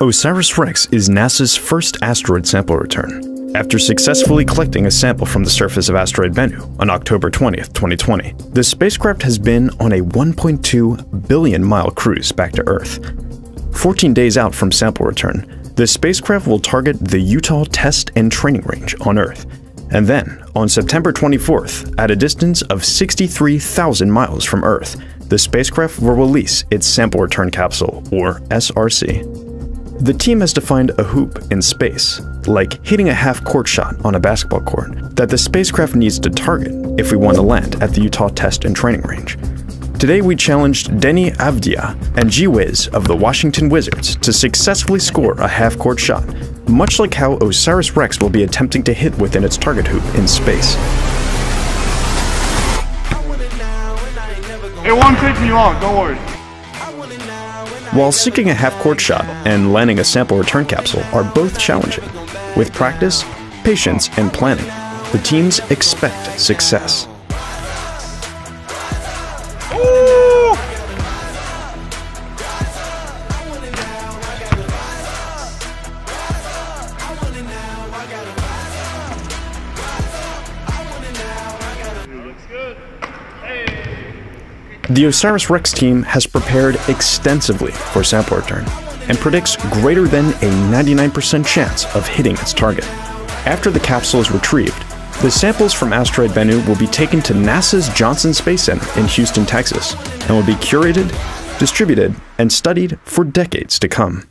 OSIRIS-REx is NASA's first asteroid sample return, after successfully collecting a sample from the surface of asteroid Bennu on October 20, 2020. The spacecraft has been on a 1.2 billion mile cruise back to Earth. 14 days out from sample return, the spacecraft will target the Utah Test and Training Range on Earth. And then, on September 24th, at a distance of 63,000 miles from Earth, the spacecraft will release its sample return capsule, or SRC. The team has defined a hoop in space, like hitting a half court shot on a basketball court, that the spacecraft needs to target if we want to land at the Utah Test and Training Range. Today we challenged Deni Avdija and G-Wiz of the Washington Wizards to successfully score a half-court shot, much like how OSIRIS-REx will be attempting to hit within its target hoop in space. It won't take me long, don't worry. While seeking a half-court shot and landing a sample return capsule are both challenging, with practice, patience, and planning, the teams expect success. The OSIRIS-REx team has prepared extensively for sample return and predicts greater than a 99% chance of hitting its target. After the capsule is retrieved, the samples from asteroid Bennu will be taken to NASA's Johnson Space Center in Houston, Texas, and will be curated, distributed, and studied for decades to come.